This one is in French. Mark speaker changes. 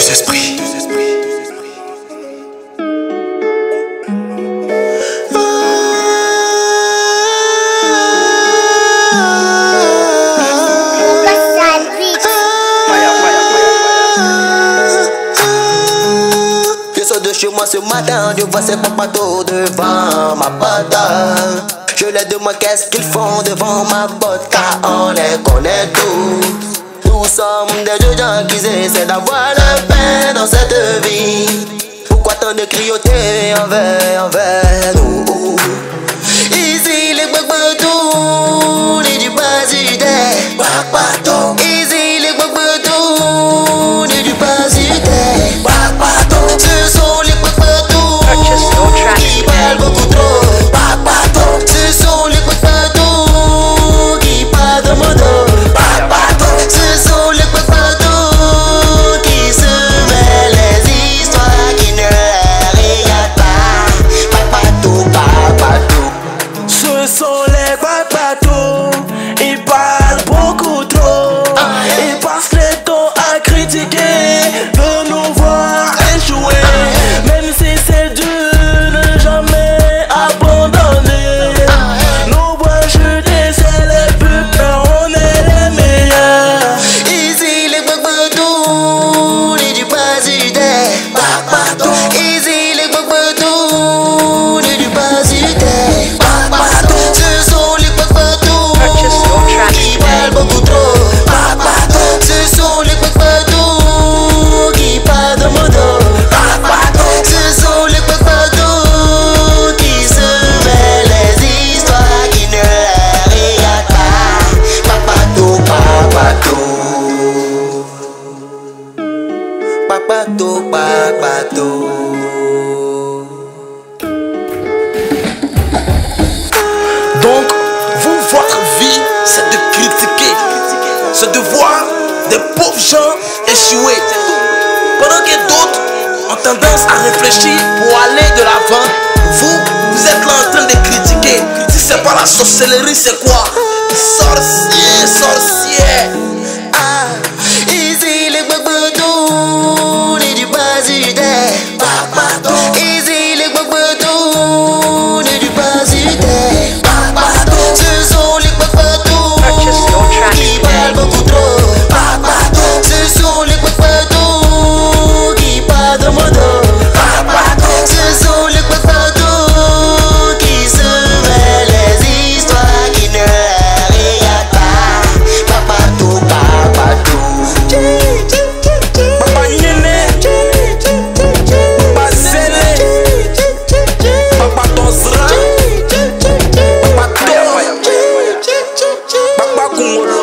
Speaker 1: Deux esprits.
Speaker 2: Je sors de chez moi ce matin, je vois ces papatos devant ma porte. Je leur demande qu'est-ce qu'ils font devant ma porte, car on les connaît tous. Nous sommes des gens qui essaient d'avoir la paix dans cette vie. Pourquoi tant de cruauté envers, envers nous? Ici, les papatos, les du basique, papatos. Ici,
Speaker 3: Donc, vous, votre vie, c'est de critiquer, c'est de voir des pauvres gens échouer. Pendant que d'autres ont tendance à réfléchir pour aller de l'avant, vous, vous êtes là en train de critiquer. Si c'est pas la sorcellerie, c'est quoi? Sorcier, sorcier. Ah, easy, les babadous. Come.